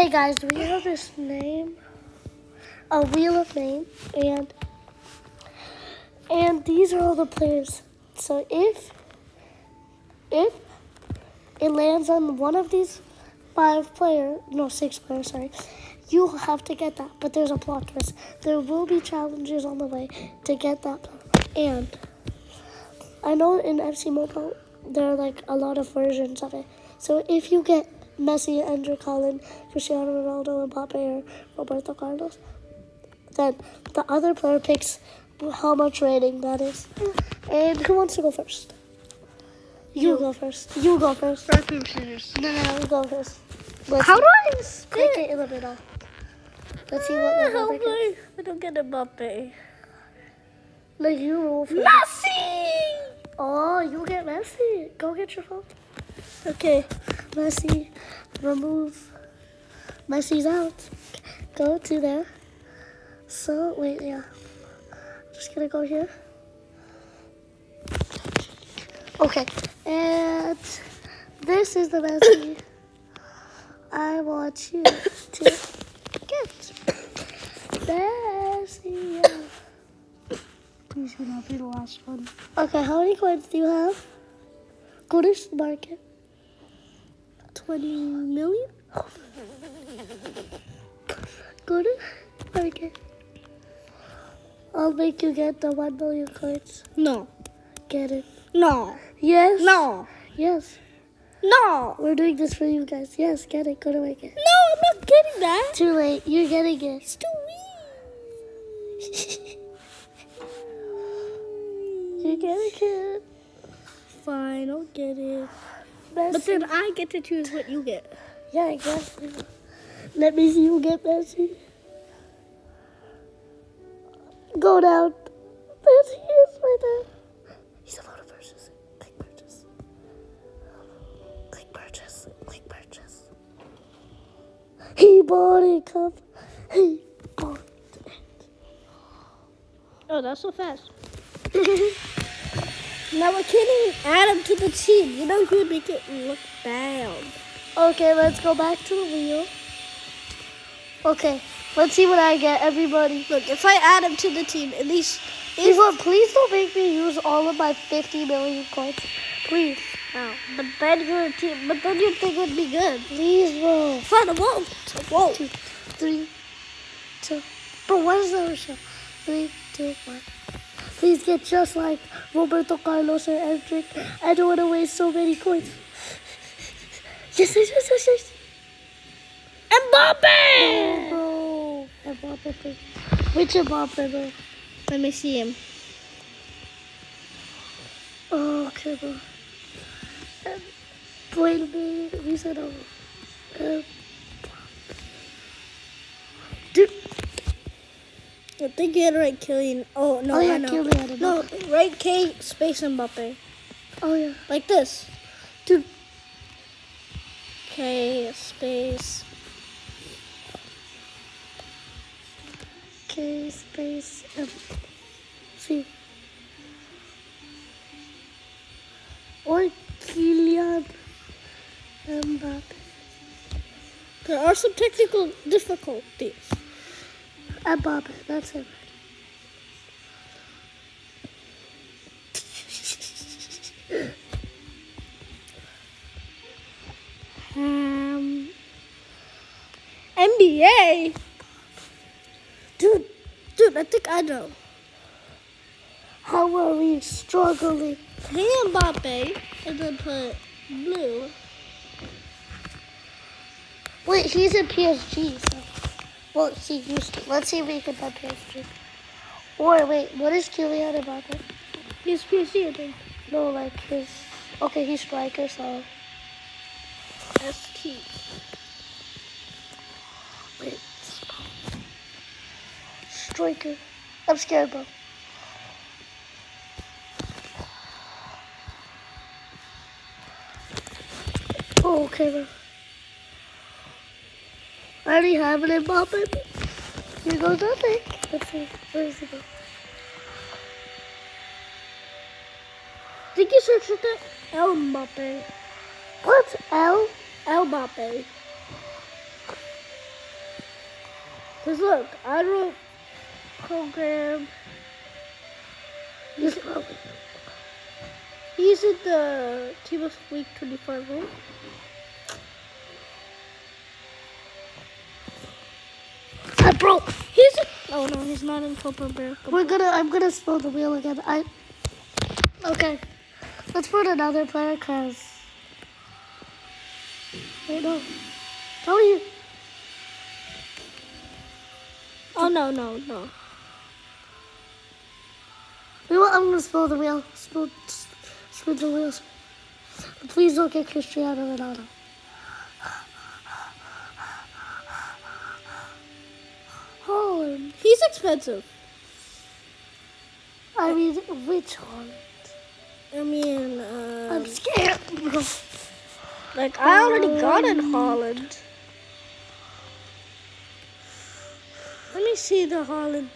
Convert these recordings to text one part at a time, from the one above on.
Hey guys, we have this name, a wheel of name, and and these are all the players. So if if it lands on one of these five player, no six players, sorry, you have to get that. But there's a plot twist. There will be challenges on the way to get that. And I know in FC Mobile there are like a lot of versions of it. So if you get Messi, Andrew Collin, Cristiano Ronaldo, and Mbappe, or Roberto Carlos, then the other player picks how much rating that is. And who wants to go first? You, go first. You go first. Rock, paper, scissors. No, no, you go first. Let's How do I click it in the middle. Let's see what ah, brother gets. hopefully I don't get a Mbappe. Like you roll for Messi! Oh, you get Messi. Go get your phone. Okay. Messi, remove. Messi's out. Go to there. So, wait, yeah. Just gonna go here. Okay, and this is the Messi I want you to get. Messi. Please do not be the last one. Okay, how many coins do you have? Go to the market. 20 million? Go to market. I'll make you get the 1 million coins. No. Get it. No. Yes. No. Yes. No. We're doing this for you guys. Yes, get it. Go to market. No, I'm not getting that. Too late. You're getting it. It's too weak. You're getting it. Fine, I'll get it. Messi. But then I get to choose what you get. yeah, exactly. Let me see you get Messi. Go down. Messi is right there. He's about to purchase it. Click purchase. Click purchase. Click purchase. He bought it, cup. He bought Oh, that's so fast. Now we can't even add him to the team. You know who would make it look bad. okay, let's go back to the wheel. Okay, let's see what I get, everybody. Look, if I add him to the team, at least Please, don't- please don't make me use all of my 50 million coins. Please. Oh, but then your team, but then your thing would be good. Please, bro. Fine, I won't. I won't. Two, three, two. Bro, what is the show? Three, two, one. Please get just like Roberto Carlos or Endrick. I don't want to waste so many coins. Yes, yes, yes, yes, yes. Mbappe! Oh, bro. Mbappe, please. Which Mbappe, bro? Let me see him. Oh, okay, bro. Um, wait a minute. We said, oh. Um, I think you had to write Kylian. Oh no, Oh, yeah, I know. No, write K space Mbappe Oh, yeah. like this. Dude. K space. K space M. C. Or Kylian Mbappe. There are some technical difficulties. Mbappe, that's it. Um, NBA. Dude, Dude, I think I know. how are we struggling? Hey Mbappe, and then put blue. Wait, he's a PSG, so. Well, he used to. Let's see if we can buy PSG. Or wait, what is Kylian Mbappe? He's PC, I think. No, like his. Okay, he's striker, so. ST. Wait. Striker. I'm scared, bro. Oh, okay, bro. I already have an Mbappe. Here goes nothing. Let's see. Where it go? think you searched it? El Mbappe. What's L? El Mbappe. Cause look, I wrote program. One. He's in the team of week 25, right? I broke. He's. Oh no, he's not in Copa America. We're gonna. I'm gonna spill the wheel again. I. Okay. Let's put another player, cause. Wait no. are you. Oh no, no, no. We want, I'm gonna spill the wheel. Spill, spin the wheels. Please don't get Cristiano Ronaldo. Haaland. He's expensive. I mean, which Haaland? I mean, uh, I'm scared, bro. like I already got in Haaland. Let me see the Haaland.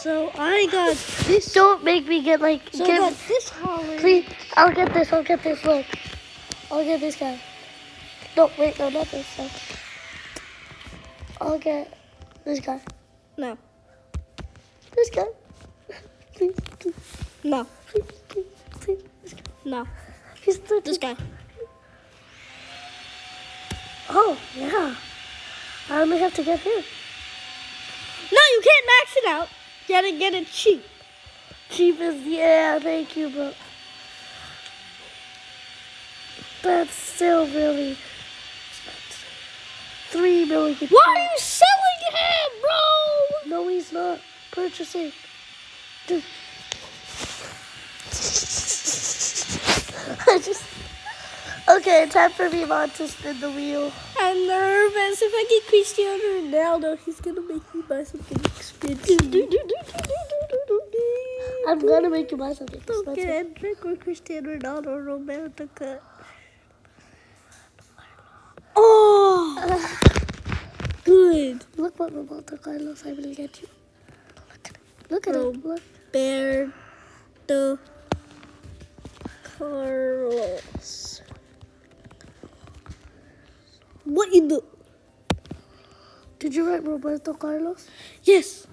So I got this. Don't make me get like. So I got this Haaland. please, I'll get this. I'll get this. Look, I'll get this guy. No, wait, no, not this guy. I'll get this guy. No, This guy. Please, please, no, please, please, please. This guy. no. He's the This guy. Oh, yeah. I only have to get him. No, you can't max it out. You gotta get it cheap. Cheap is, yeah, thank you, bro. That's still really. Three million. Why are you selling him, bro? No, he's not purchasing. Dude. I just. Okay, time for me not to spin the wheel. I'm nervous. If I get Cristiano Ronaldo, he's gonna make me buy something expensive. I'm gonna make you buy something Don't expensive. get Endrick or Cristiano Ronaldo Romantica. Good. Look what Roberto Carlos I will get you. Look at at it. Look. Roberto Carlos. What you do? Did you write Roberto Carlos? Yes.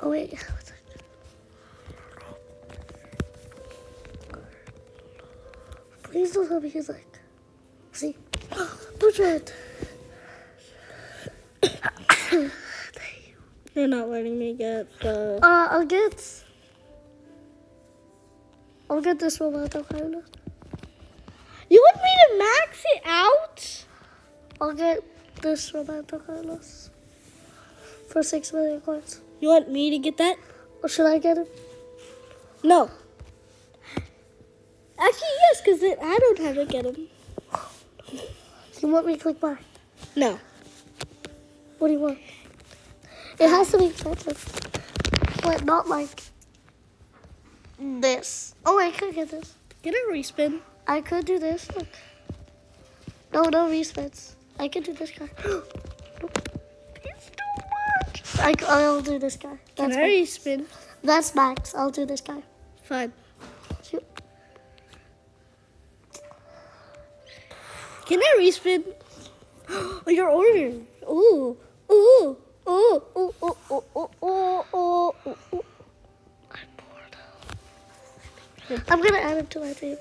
Oh wait. Please don't tell me he's like. You're not letting me get the. Uh, I'll get. I'll get this Roberto Carlos. You want me to max it out? I'll get this Roberto Carlos. For six million coins. You want me to get that? Or should I get it? No. Actually, yes, because I don't have to get him. You want me to click buy? No. What do you want? It has to be expensive. But not like this. Oh, I could get this. Get a respin. I could do this. Look. No, no respins. I could do this guy. it's too much. I, I'll do this guy. Can I respin? That's max. I'll do this guy. Fine. Can I respin? Oh, you're ordering. Ooh. Ooh. Ooh. Ooh. Ooh. Ooh. Ooh. Ooh. Ooh. I'm bored. I'm gonna add him to my team.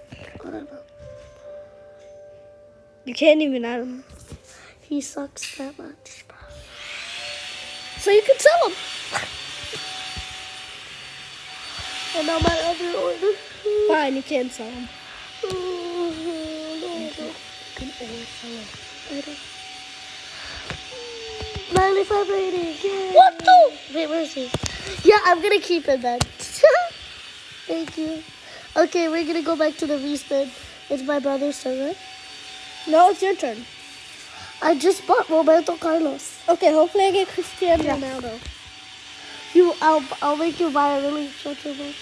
You can't even add him. He sucks that much. So you can sell him. And now my other order. Fine, you can sell him. No, no. can always. I don't. 95 rating. Yay. What the? Wait, where is he? Yeah, I'm gonna keep him then. Thank you. Okay, we're gonna go back to the respin. It's my brother's turn, right? No, it's your turn. I just bought Roberto Carlos. Okay, hopefully I get Cristiano Yeah. Ronaldo. You, I'll, I'll make you buy a really expensive one.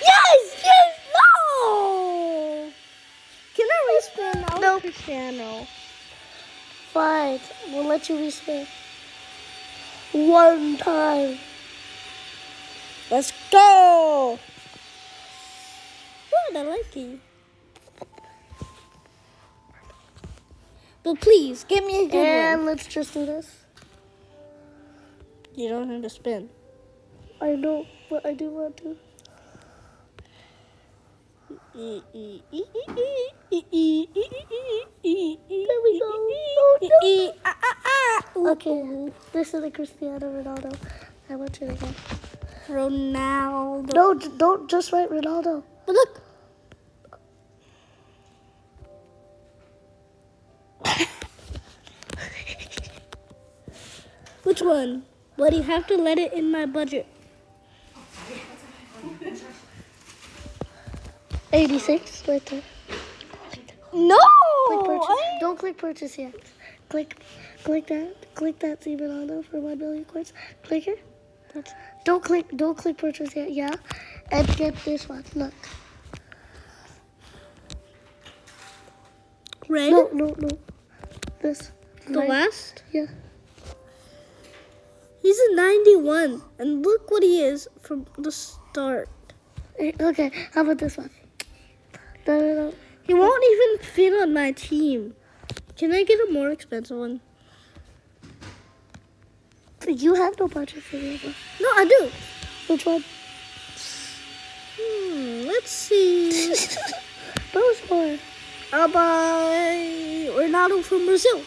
Yes! Yes! No! Respin? I'll No. Fine, we'll let you respin. One time. Let's go! I like you. But please, give me a good And one. let's just do this. You don't have to spin. I know, but I do want to. There we go. Oh, no. Ah, ah, ah, okay, this is the Cristiano Ronaldo. I want you to go. Ronaldo. No, don't just write Ronaldo. But look. Which one? But you have to let it in my budget. 86, right there. No! Click purchase. I- Don't click purchase yet. Click, click that. Click that see Ronaldo for one million coins. Click here. Don't click. Don't click purchase yet. Yeah, and get this one. Look. Red? No, no, no. This. the Right- last? Yeah. He's a 91. And look what he is from the start. Eh, Okay. How about this one? He won't even fit on my team. Can I get a more expensive one? You have no budget for the other. No, I do. Which one? Hmm, let's see. Those more. I'll buy Ronaldo from Brazil.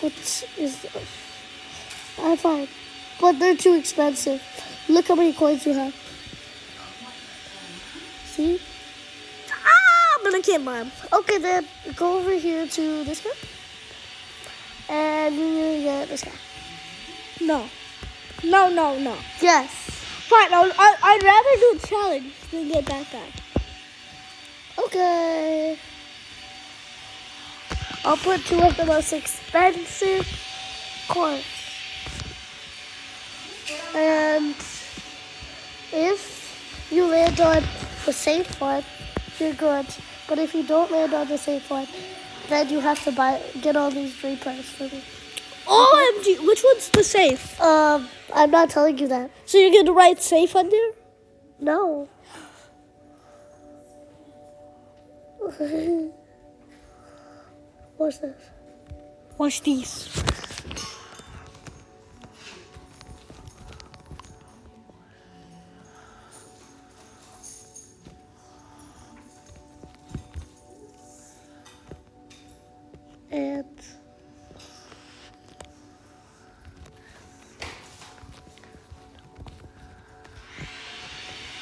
What is? I fine, but they're too expensive. Look how many coins you have. See? I can't buy. Okay, then go over here to this guy, and you get this guy. No. No, no, no. Yes. Fine, I'll, I, would rather do a challenge than get that guy. Okay. I'll put two of the most expensive coins. And if you land on the safe one, you're good. But if you don't land on the safe one, then you have to buy get all these dream players for me. OMG, which one's the safe? Um, I'm not telling you that. So you're gonna write safe on there? No. What's this? Watch these. And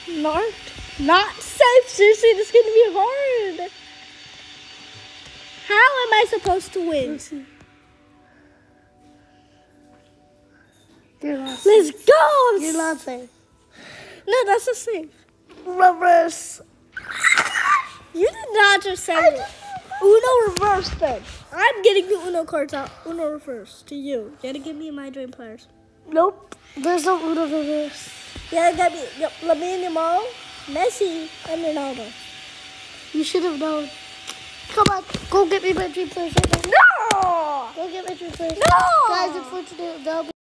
Not, not safe. Seriously, this is gonna be hard. How am I supposed to win? let's see. You're lost. Let's go. You're not safe. No, that's a safe. Reverse. You did not just say it. Uno reverse then. I'm getting the Uno cards out. Uno reverse to you. You gotta give me my dream players. Nope. There's no Uno reverse. Yeah, gotta me. Yep, Lamine Yamal, Messi, and Ronaldo. You should have known. Come on, go get me my dream players right now. No! Go get my dream players. No! Guys, unfortunately, that'll be